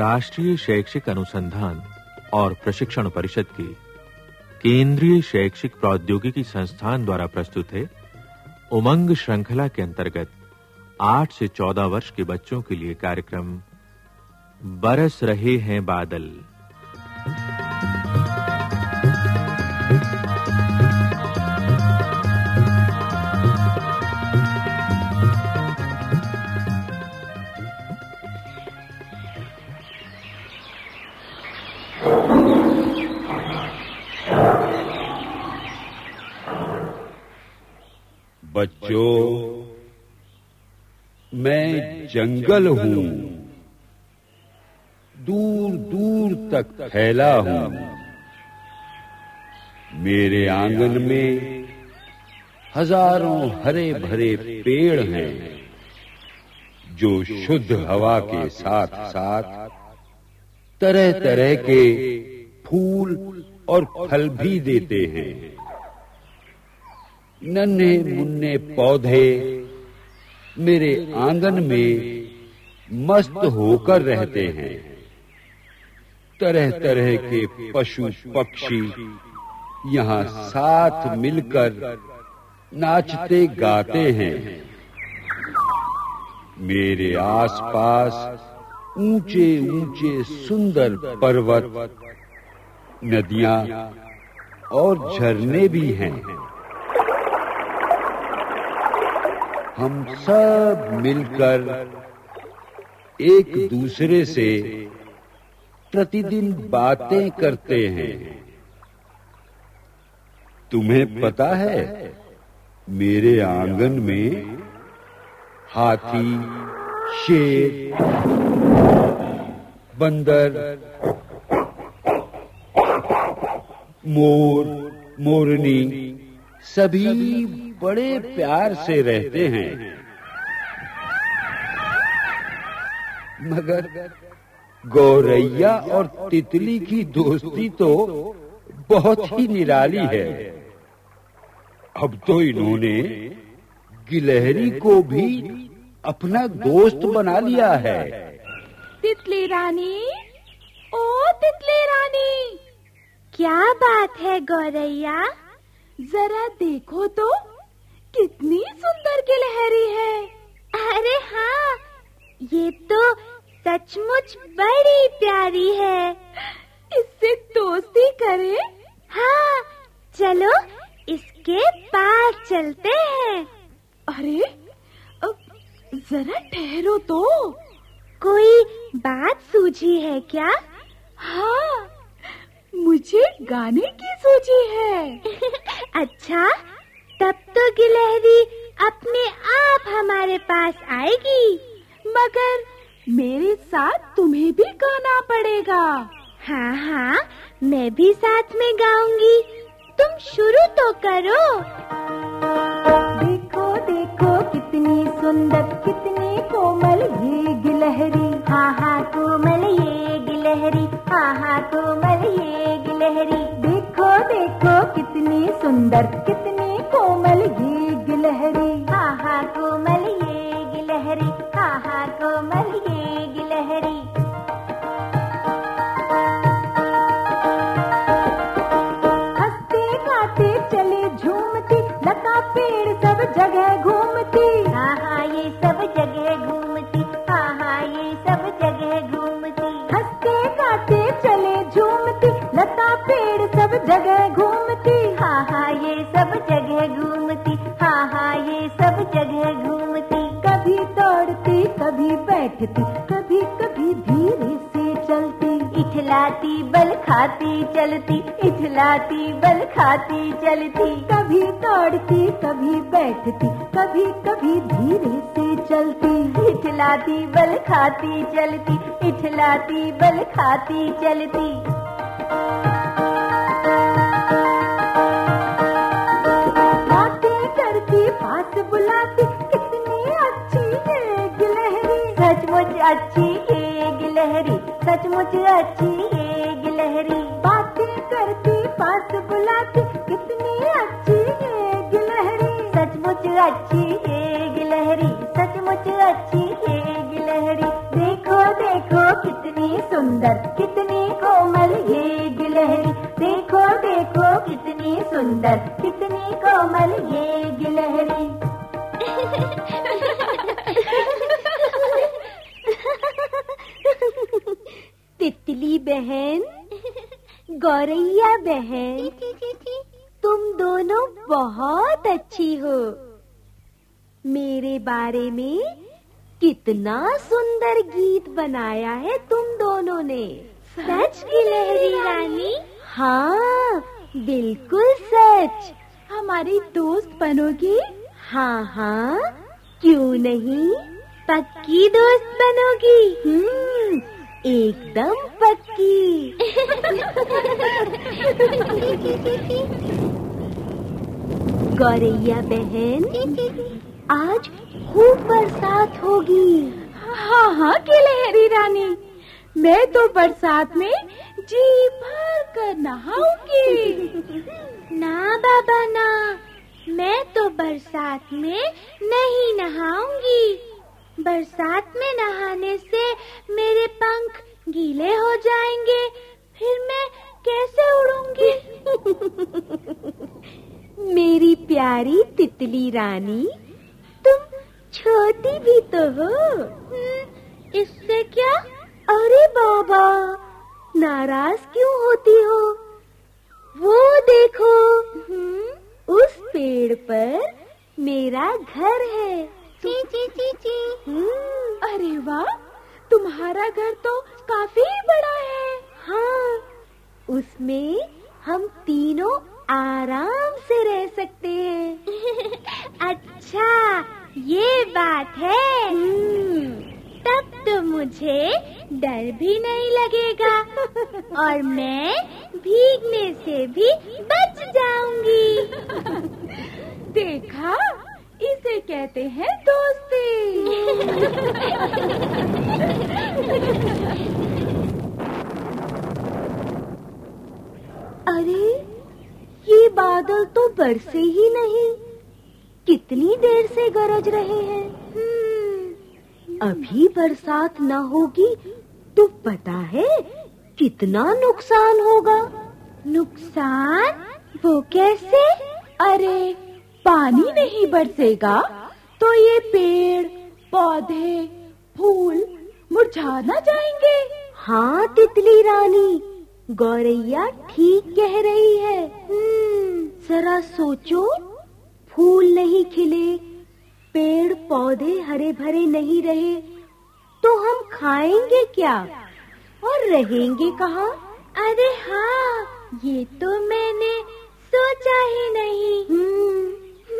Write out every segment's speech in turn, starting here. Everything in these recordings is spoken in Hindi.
राष्ट्रीय शैक्षिक अनुसंधान और प्रशिक्षण परिषद के केंद्रीय शैक्षिक प्रौद्योगिकी संस्थान द्वारा प्रस्तुत है उमंग श्रृंखला के अंतर्गत 8 से 14 वर्ष के बच्चों के लिए कार्यक्रम बरस रहे हैं बादल। बच्चों मैं जंगल हूँ। दूर दूर तक फैला हूँ। मेरे आँगन में हज़ारों हरे भरे पेड़ हैं, जो शुद्ध हवा के साथ साथ तरह तरह के फूल और फल भी देते हैं। नन्हे मुन्ने पौधे मेरे आँगन में मस्त होकर रहते हैं। तरह तरह के पशु पक्षी यहाँ साथ मिलकर नाचते गाते हैं। मेरे आसपास ऊँचे ऊँचे सुंदर पर्वत, नदियाँ और झरने भी हैं। हम सब मिलकर एक दूसरे से प्रतिदिन बातें करते हैं। तुम्हें पता है, मेरे आँगन में हाथी, शेर, बंदर, मोर, मोरनी, सभी बड़े प्यार से रहते हैं। मगर गौरैया और तितली की दोस्ती तो बहुत ही निराली है। अब तो इन्होंने गिलहरी को भी अपना दोस्त बना लिया है। तितली रानी, ओ तितली रानी, क्या बात है गौरैया? जरा देखो तो। कितनी सुंदर गिलहरी है। अरे हाँ ये तो सचमुच बड़ी प्यारी है। इससे दोस्ती करें? हाँ चलो इसके पास चलते हैं। अरे अब जरा ठहरो तो। कोई बात सूझी है क्या? हाँ मुझे गाने की सूझी है। अच्छा तब तो गिलहरी अपने आप हमारे पास आएगी। मगर मेरे साथ तुम्हें भी गाना पड़ेगा। हाँ हाँ मैं भी साथ में गाऊँगी। तुम शुरू तो करो। देखो देखो कितनी सुंदर कितनी कोमल ये गिलहरी। हाँ हाँ कोमल ये गिलहरी। हाँ हाँ कोमल ये गिलहरी। देखो देखो कितनी सुंदर कितनी लता पेड़ सब जगह घूमती खाती चलती इठलाती बल खाती चलती। कभी दौड़ती, कभी बैठती, कभी कभी धीरे से चलती। इठलाती बल खाती चलती इठलाती बल खाती चलती। बातें करती, पास बुलाती, कितनी अच्छी है गिलहरी सचमुच अच्छी ये गिलहरी सचमुच अच्छी बुलाती कितनी अच्छी है गिलहरी। सचमुच अच्छी ये गिलहरी। सचमुच अच्छी ये गिलहरी। देखो देखो कितनी सुंदर, कितनी कोमल ये गिलहरी। देखो देखो कितनी सुंदर, कितनी कोमल ये गिलहरी। तितली बहन, गौरैया बहन। तुम दोनों बहुत अच्छी हो। मेरे बारे में कितना सुंदर गीत बनाया है तुम दोनों ने। सच गिलहरी रानी? हाँ बिल्कुल सच। हमारी दोस्त बनोगी हाँ हाँ क्यों नहीं? पक्की दोस्त बनोगी हम्म एकदम पक्की। गौरैया बहन आज खूब बरसात होगी। हाँ हाँ गिलहरी रानी। मैं तो बरसात में जी भर कर नहाऊँगी। ना बाबा ना। मैं तो बरसात में नहीं नहाऊँगी। बरसात में नहाने से मेरे पंख गीले हो जाएँगे फिर मैं कैसे उड़ूँगी? मेरी प्यारी तितली रानी तुम छोटी भी तो हो। इससे क्या? अरे बाबा नाराज़ क्यों होती हो? वो देखो उस पेड़ पर मेरा घर है। ची ची ची ची। अरे वाह तुम्हारा घर तो काफ़ी बड़ा है। हाँ उसमें हम तीनों आराम से रह सकते हैं। अच्छा ये बात है। तब तो मुझे डर भी नहीं लगेगा। और मैं भीगने से भी बच जाऊँगी। देखा इसे कहते हैं दोस्ती अरे ये बादल तो बरसे ही नहीं। कितनी देर से गरज रहे हैं। हम्म, अभी बरसात न होगी तो पता है कितना नुकसान होगा। नुकसान? वो कैसे? अरे पानी नहीं बरसेगा। तो ये पेड़ पौधे फूल मुरझा ना जाएँगे। हाँ तितली रानी गौरैया ठीक कह रही है। हम्म, जरा सोचो फूल नहीं खिले पेड़ पौधे हरे भरे नहीं रहे तो हम खाएँगे क्या? और रहेंगे कहाँ? अरे हाँ ये तो मैंने सोचा ही नहीं। हम्म,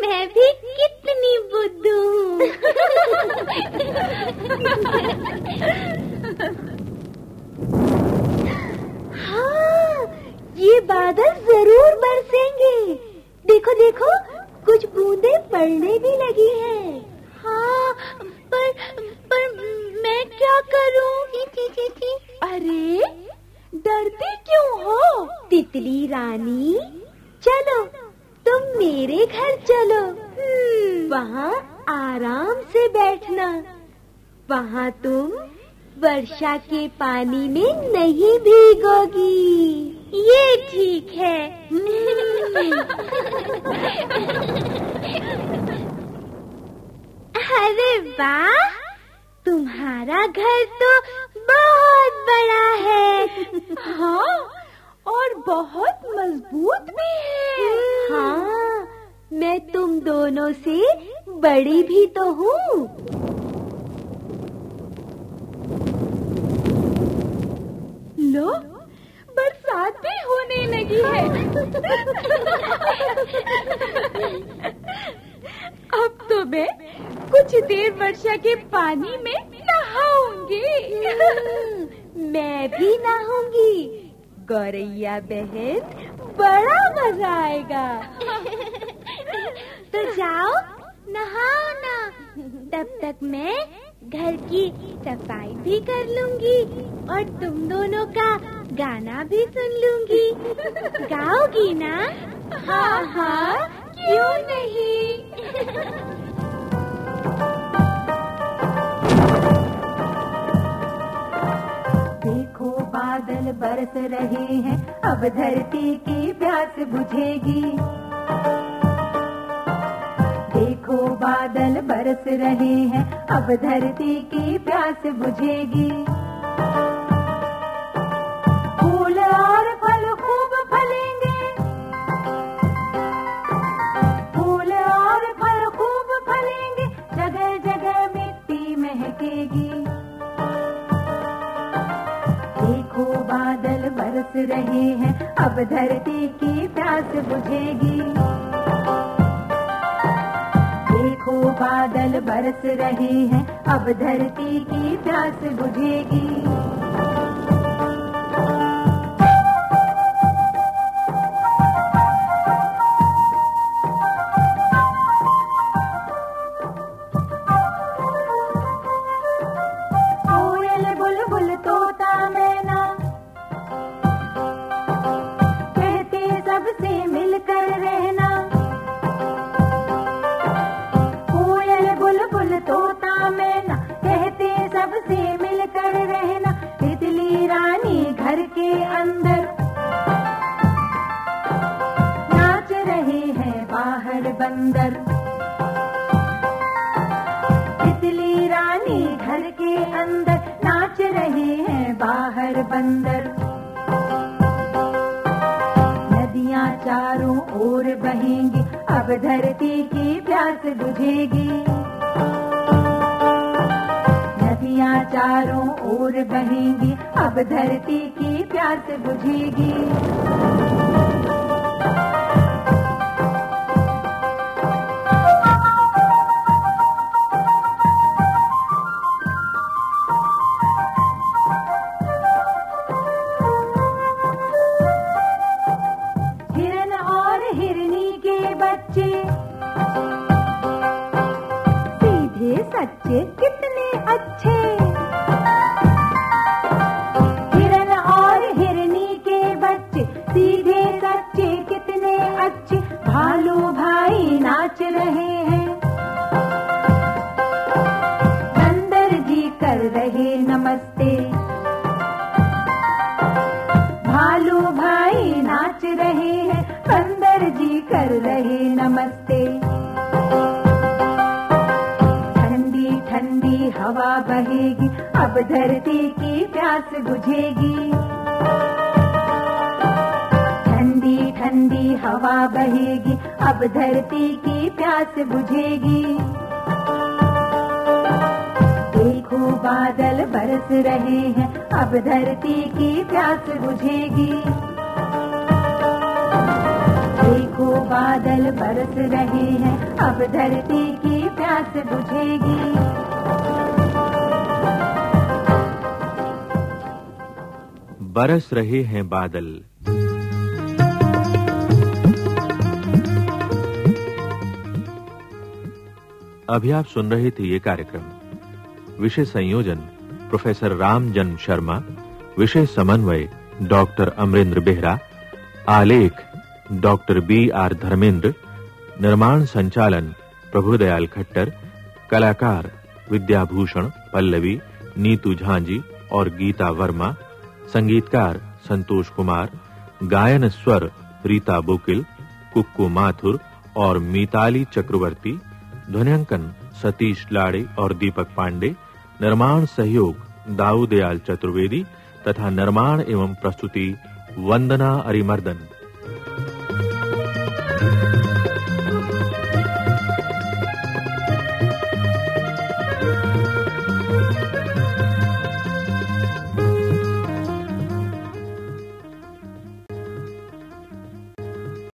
मैं भी कितनी बुद्धू हाँ। ये बादल ज़रूर बरसेंगे। देखो देखो कुछ बूंदे पड़ने भी लगी हैं। हाँ पर पर मैं क्या करूँ? अरे डरती क्यों हो? तितली रानी चलो तुम मेरे घर चलो। वहाँ आराम से बैठना। वहाँ तुम वर्षा के पानी में नहीं भीगोगी। ये ठीक है। अरे वाह तुम्हारा घर तो बहुत बड़ा है। हाँ और बहुत मज़बूत भी है। हाँ मैं तुम दोनों से बड़ी भी तो हूँ। लो लगी है। अब तो मैं कुछ देर वर्षा के पानी में नहाऊँगी। मैं भी नहाऊँगी। गौरैया बहन, बड़ा मज़ा आएगा। तो जाओ, नहाओ ना। तब तक मैं घर की सफ़ाई भी कर लूँगी और तुम दोनों का गाना भी सुन लूँगी। गाओगी ना? हाँ हाँ क्यों नहीं? देखो, बादल बरस रहे हैं, अब धरती की प्यास बुझेगी। देखो, बादल बरस रहे हैं, अब धरती की प्यास बुझेगी। बुझेगी देखो बादल बरस रहे हैं अब धरती की प्यास बुझेगी। ओर अब धरती की प्यास बुझेगी। नदियाँ चारों ओर बहेंगी, अब धरती की प्यास बुझेगी। नमस्ते। ठंडी ठंडी हवा बहेगी, अब धरती की प्यास बुझेगी। ठंडी ठंडी हवा बहेगी, अब धरती की प्यास बुझेगी। देखो बादल बरस रहे हैं, अब धरती की प्यास बुझेगी। देखो बादल बरस रहे हैं, अब धरती की प्यास बुझेगी। बरस रहे हैं बादल। अभी आप सुन रहे थे ये कार्यक्रम। विषय संयोजन, प्रोफेसर रामजन शर्मा विषय समन्वय, डॉक्टर अमरेंद्र बेहरा, आलेख डॉक्टर बी आर धर्मेंद्र, निर्माण संचालन प्रभुदयाल खट्टर, कलाकार विद्याभूषण पल्लवी, नीतू झांजी और गीता वर्मा, संगीतकार संतोष कुमार, गायन स्वर रीता बोकिल, कुक्कू माथुर और मीताली चक्रवर्ती, ध्वनियांकन सतीश लाड़े और दीपक पांडे, निर्माण सहयोग दाऊदयाल चतुर्वेदी तथा निर्माण एवं प्रस्तुति वंदना अरिमर्दन।